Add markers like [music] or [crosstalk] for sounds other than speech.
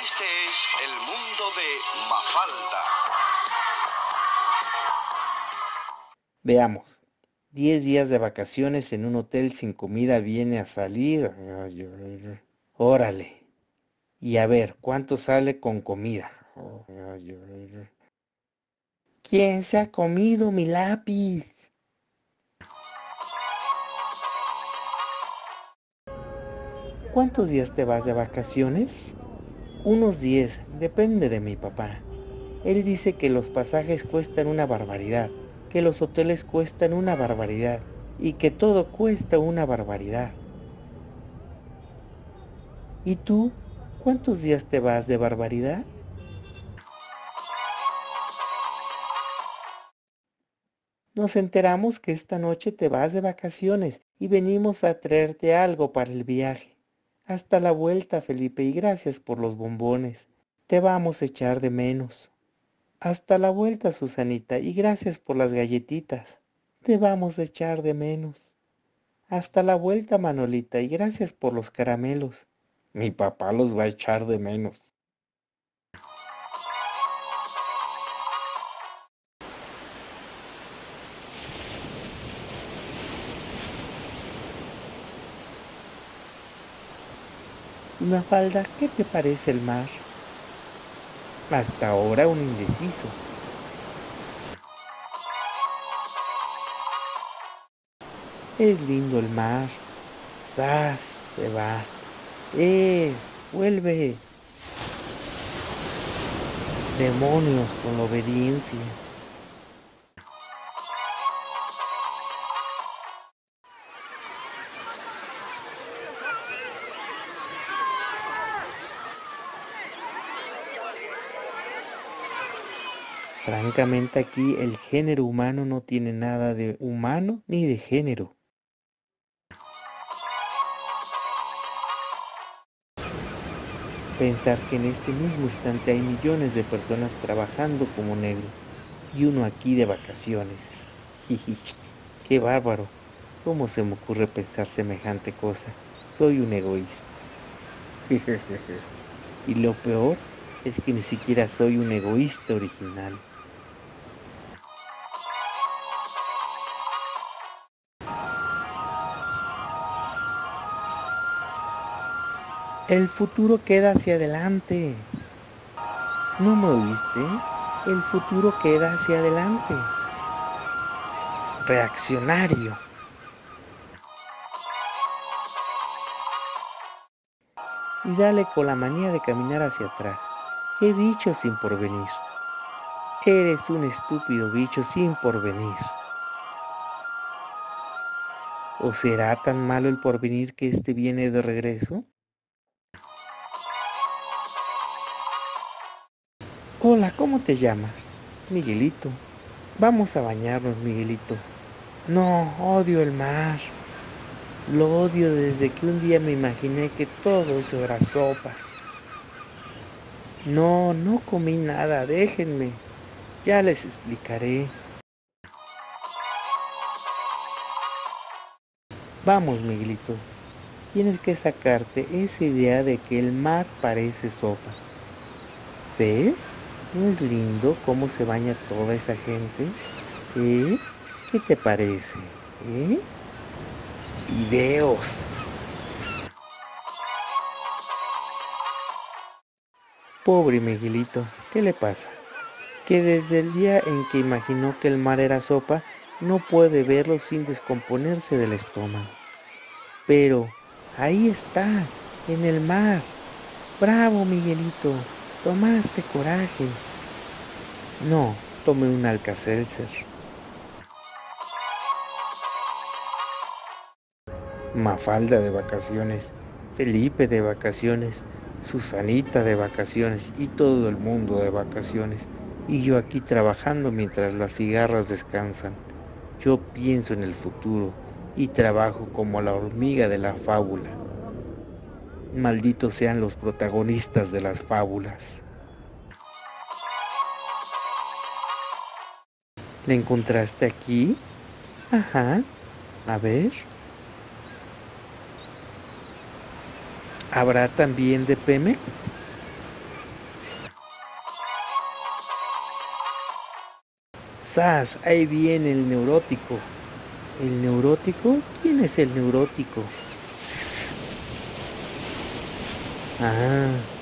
Este es el mundo de Mafalda. Veamos. Diez días de vacaciones en un hotel sin comida viene a salir. Órale. Y a ver, ¿cuánto sale con comida? ¿Quién se ha comido mi lápiz? ¿Cuántos días te vas de vacaciones? Unos diez, depende de mi papá. Él dice que los pasajes cuestan una barbaridad, que los hoteles cuestan una barbaridad y que todo cuesta una barbaridad. ¿Y tú? ¿Cuántos días te vas de barbaridad? Nos enteramos que esta noche te vas de vacaciones y venimos a traerte algo para el viaje. Hasta la vuelta, Felipe, y gracias por los bombones. Te vamos a echar de menos. Hasta la vuelta, Susanita, y gracias por las galletitas. Te vamos a echar de menos. Hasta la vuelta, Manolita, y gracias por los caramelos. Mi papá los va a echar de menos. Mafalda, ¿qué te parece el mar? Hasta ahora un indeciso. Es lindo el mar. ¡Zas! Se va. ¡Eh! ¡Vuelve! Demonios con obediencia. Francamente aquí el género humano no tiene nada de humano ni de género. Pensar que en este mismo instante hay millones de personas trabajando como negros y uno aquí de vacaciones. [laughs] ¡Qué bárbaro! ¿Cómo se me ocurre pensar semejante cosa? Soy un egoísta. [laughs] y lo peor es que ni siquiera soy un egoísta original. El futuro queda hacia adelante. ¿No me oíste? El futuro queda hacia adelante. Reaccionario. Y dale con la manía de caminar hacia atrás. ¡Qué bicho sin porvenir! Eres un estúpido bicho sin porvenir. ¿O será tan malo el porvenir que éste viene de regreso? Hola, ¿cómo te llamas? Miguelito. Vamos a bañarnos, Miguelito. No, odio el mar. Lo odio desde que un día me imaginé que todo eso era sopa. No, no comí nada, déjenme. Ya les explicaré. Vamos, Miguelito. Tienes que sacarte esa idea de que el mar parece sopa. ¿Ves? ¿No es lindo cómo se baña toda esa gente? ¿Eh? ¿Qué te parece? ¿Eh? Videos. Pobre Miguelito, ¿qué le pasa? Que desde el día en que imaginó que el mar era sopa, no puede verlo sin descomponerse del estómago. Pero ahí está, en el mar. Bravo, Miguelito. Tomaste coraje. No, tomé un alcacelser. Mafalda de vacaciones, Felipe de vacaciones, Susanita de vacaciones y todo el mundo de vacaciones. Y yo aquí trabajando mientras las cigarras descansan. Yo pienso en el futuro y trabajo como la hormiga de la fábula. Malditos sean los protagonistas de las fábulas. ¿La encontraste aquí? Ajá. A ver. ¿Habrá también de Pemex? ¡Sas! Ahí viene el neurótico. ¿El neurótico? ¿Quién es el neurótico? Ah.